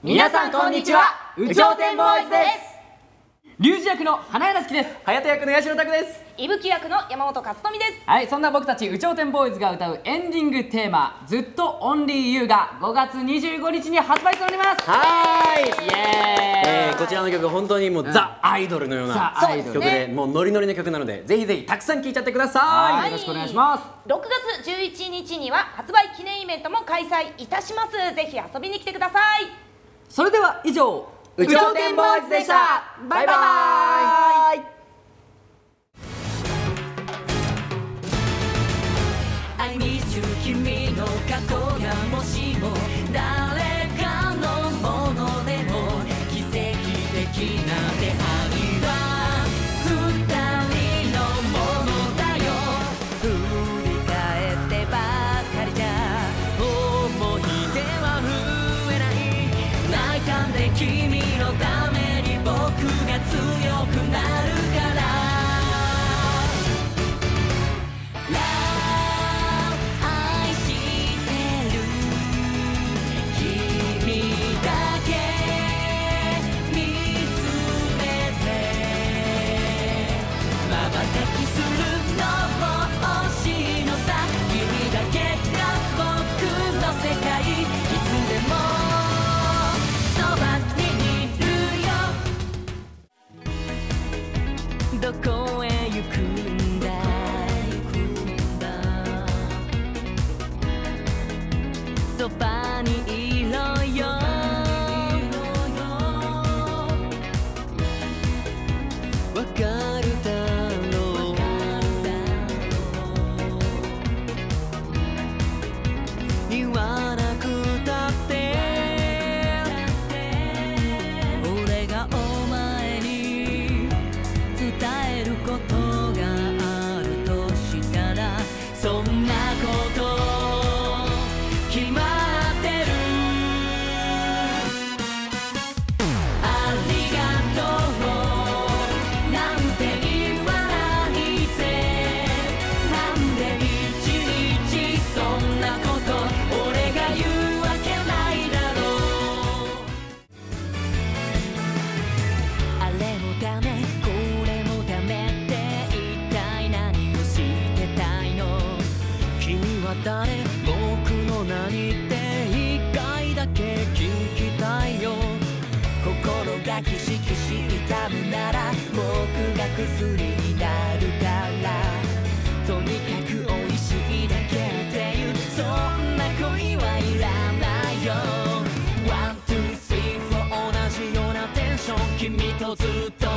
皆さんこんにちは。有頂天ボーイズです。リュウジ役の花柳月です。隼人役の八代拓です。伊吹役の山本勝富です。はいそんな僕たち有頂天ボーイズが歌うエンディングテーマ「ずっとオンリーユーが5月25日に発売となります。はい。イエーイ、えー、こちらの曲本当にもう、ザ・アイドルのようなザアイドル。曲で、もうノリノリの曲なのでぜひぜひたくさん聴いちゃってくださはい。い。よろしくお願いします。6月11日には発売記念イベントも開催いたします。ぜひ遊びに来てくださいそれでは以上有頂天ボーイズでした。バイバイ。I miss you 君が強くなるから。愛しどこへ行くんだそばにい？何って一回だけ聞きたいよ。心がキシキシ痛むなら僕が薬になるから。とにかく美味しいだけっていうそんな恋はいらないよ。 One two three four 同じようなテンション。君とずっと